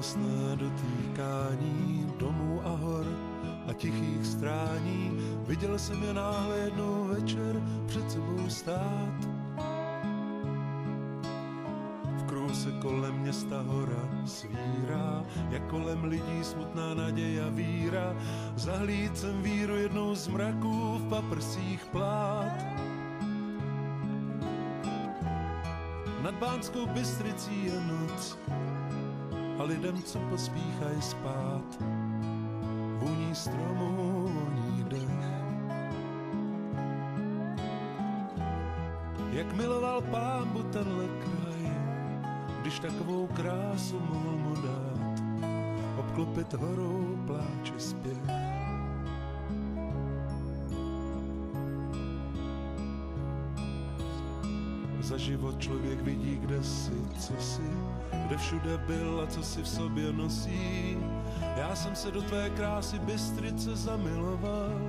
milostné dotýkání domů a hor a tichých strání. Viděl jsem je náhle jednou večer před sebou stát. V kruhu se kolem města hora svírá, jak kolem lidí smutná naděje a víra. Zahlíd jsem víru jednou z mraků v paprsích plát. Nad Bánskou Bystricí je noc a lidem, co pospíchají spát, vůní stromů voní dech. Jak miloval pámbu tenhle kraj, když takovou krásu mohl mu dát, obklopit horou pláče zpěch. Život člověk vidí, kde si, co si, kde všude byl a co si v sobě nosí. Já jsem se do tvé krásy Bystrice zamiloval.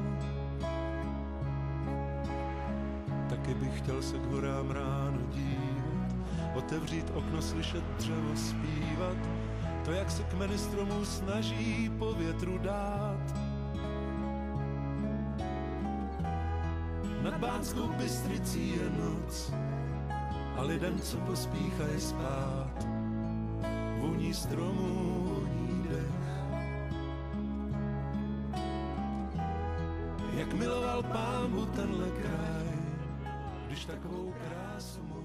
Taky bych chtěl se k horám ráno dívat, otevřít okno, slyšet dřevo zpívat, to, jak se kmeny stromů snaží po větru dát. Nad Bánskou Bystricí je noc, a lidem, co pospíchají spát, voní stromů, voní dech. Jak miloval pámu tenhle kraj, když takovou krásu mu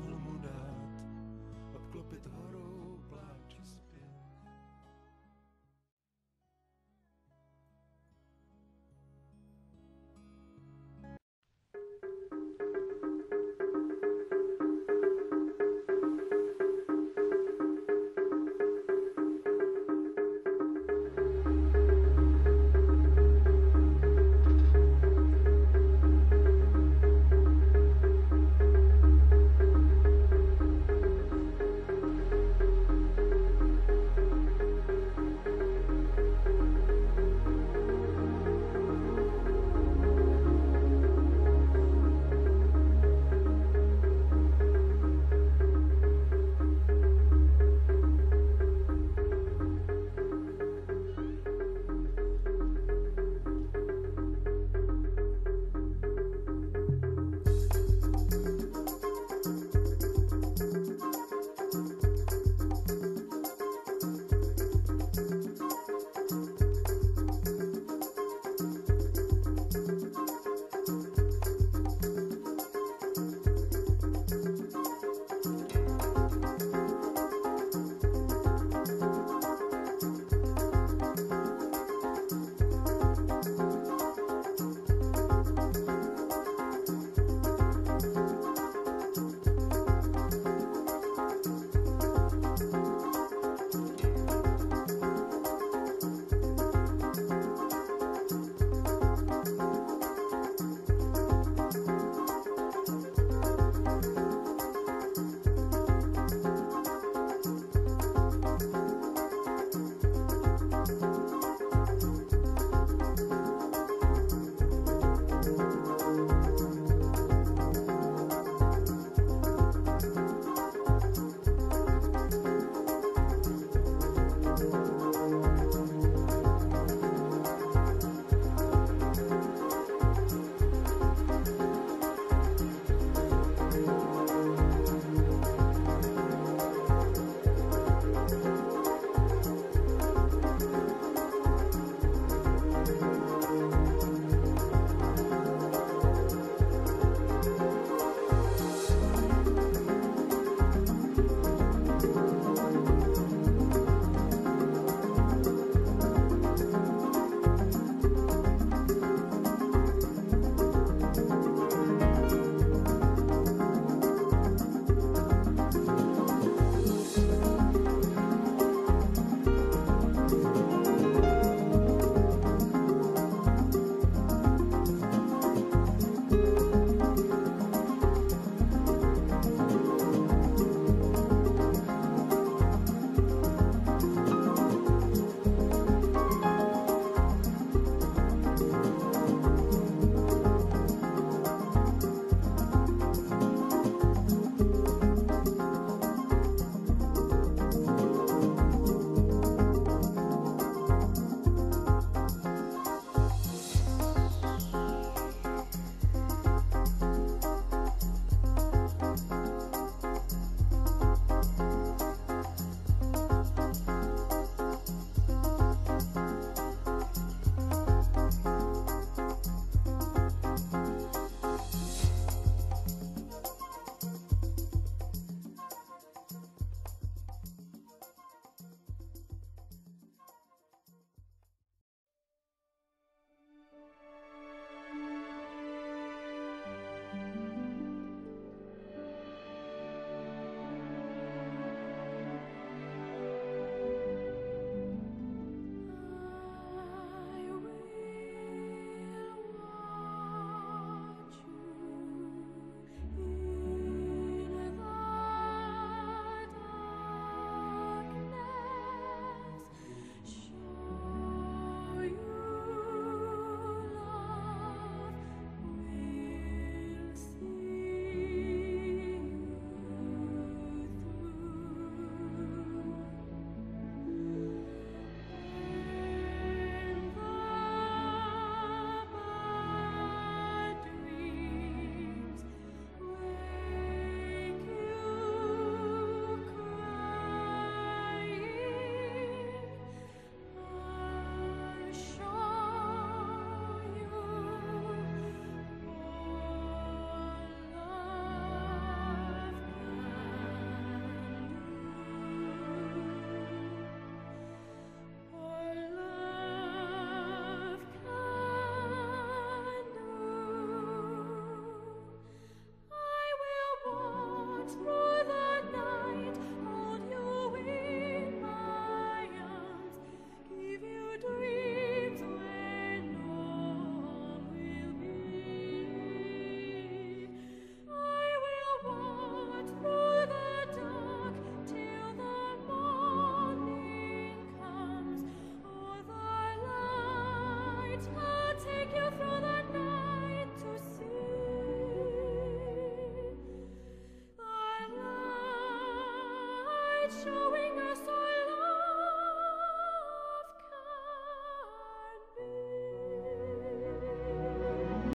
showing us